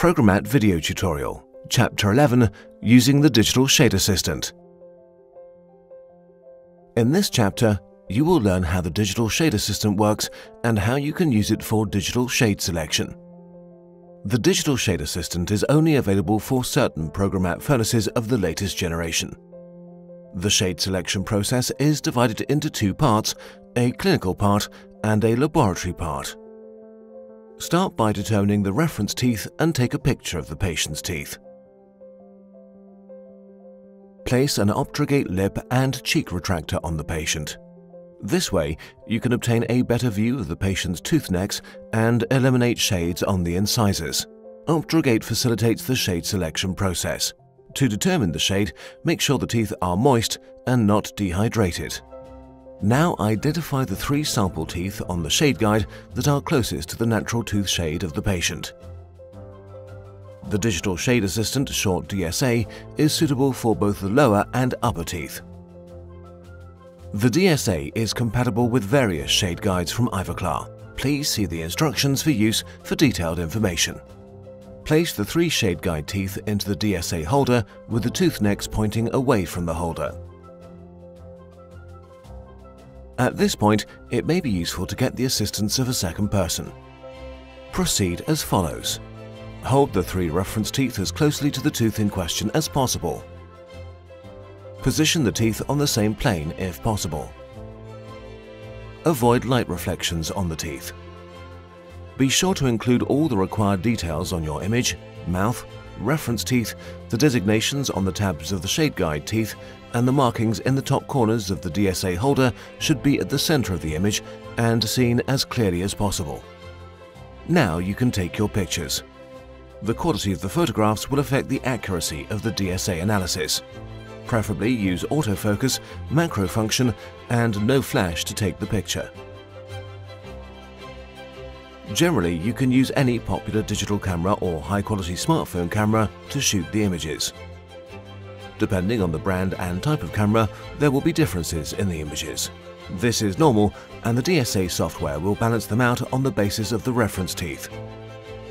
Programat Video Tutorial, Chapter 11 Using the Digital Shade Assistant. In this chapter, you will learn how the Digital Shade Assistant works and how you can use it for digital shade selection. The Digital Shade Assistant is only available for certain Programat furnaces of the latest generation. The shade selection process is divided into two parts, a clinical part and a laboratory part. Start by determining the reference teeth and take a picture of the patient's teeth. Place an Optrogate lip and cheek retractor on the patient. This way, you can obtain a better view of the patient's tooth necks and eliminate shades on the incisors. Optrogate facilitates the shade selection process. To determine the shade, make sure the teeth are moist and not dehydrated. Now identify the three sample teeth on the shade guide that are closest to the natural tooth shade of the patient. The Digital Shade Assistant, short DSA, is suitable for both the lower and upper teeth. The DSA is compatible with various shade guides from Ivoclar. Please see the instructions for use for detailed information. Place the three shade guide teeth into the DSA holder with the tooth necks pointing away from the holder. At this point, it may be useful to get the assistance of a second person. Proceed as follows. Hold the three reference teeth as closely to the tooth in question as possible. Position the teeth on the same plane if possible. Avoid light reflections on the teeth. Be sure to include all the required details on your image, mouth, reference teeth, the designations on the tabs of the shade guide teeth, and the markings in the top corners of the DSA holder should be at the center of the image and seen as clearly as possible. Now you can take your pictures. The quality of the photographs will affect the accuracy of the DSA analysis. Preferably use autofocus, macro function, and no flash to take the picture. Generally, you can use any popular digital camera or high-quality smartphone camera to shoot the images. Depending on the brand and type of camera, there will be differences in the images. This is normal, and the DSA software will balance them out on the basis of the reference teeth.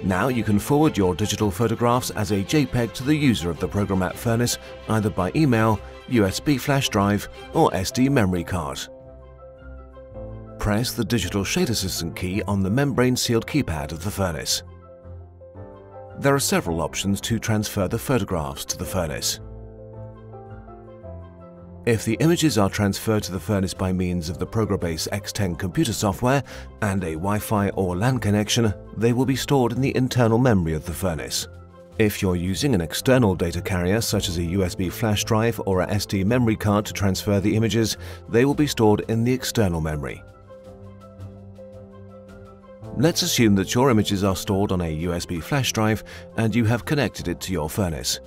Now you can forward your digital photographs as a JPEG to the user of the Programat furnace either by email, USB flash drive, or SD memory card press the Digital Shade Assistant key on the membrane-sealed keypad of the furnace. There are several options to transfer the photographs to the furnace. If the images are transferred to the furnace by means of the Prograbase X10 computer software and a Wi-Fi or LAN connection, they will be stored in the internal memory of the furnace. If you're using an external data carrier such as a USB flash drive or a SD memory card to transfer the images, they will be stored in the external memory. Let's assume that your images are stored on a USB flash drive and you have connected it to your furnace.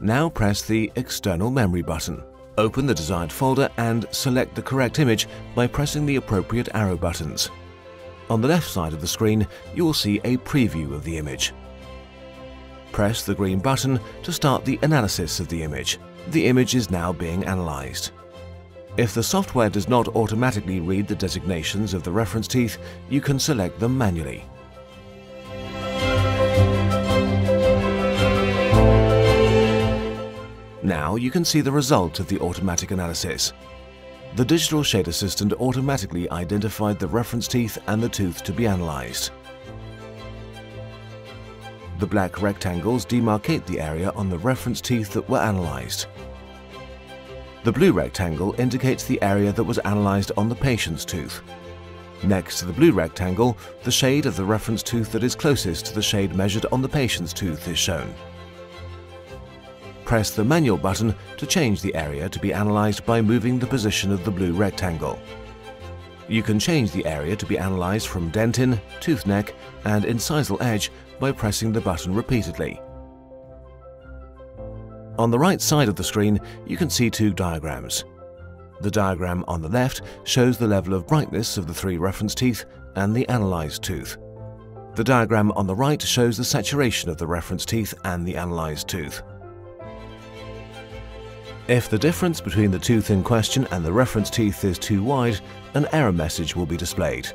Now press the External Memory button. Open the desired folder and select the correct image by pressing the appropriate arrow buttons. On the left side of the screen, you will see a preview of the image. Press the green button to start the analysis of the image. The image is now being analyzed. If the software does not automatically read the designations of the reference teeth, you can select them manually. Now you can see the result of the automatic analysis. The Digital Shade Assistant automatically identified the reference teeth and the tooth to be analyzed. The black rectangles demarcate the area on the reference teeth that were analyzed. The blue rectangle indicates the area that was analyzed on the patient's tooth. Next to the blue rectangle, the shade of the reference tooth that is closest to the shade measured on the patient's tooth is shown. Press the manual button to change the area to be analyzed by moving the position of the blue rectangle. You can change the area to be analyzed from dentin, tooth neck, and incisal edge by pressing the button repeatedly. On the right side of the screen, you can see two diagrams. The diagram on the left shows the level of brightness of the three reference teeth and the analyzed tooth. The diagram on the right shows the saturation of the reference teeth and the analyzed tooth. If the difference between the tooth in question and the reference teeth is too wide, an error message will be displayed.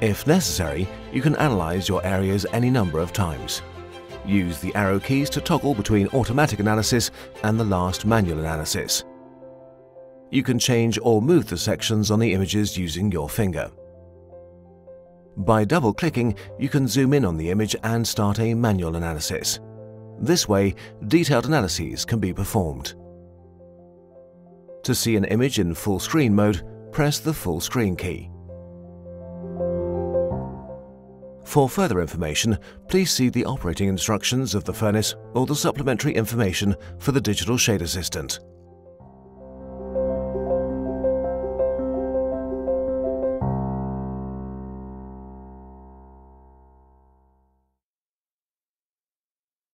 If necessary, you can analyze your areas any number of times. Use the arrow keys to toggle between automatic analysis and the last manual analysis. You can change or move the sections on the images using your finger. By double-clicking, you can zoom in on the image and start a manual analysis. This way, detailed analyses can be performed. To see an image in full screen mode, press the full screen key. For further information, please see the operating instructions of the furnace or the supplementary information for the Digital Shade Assistant.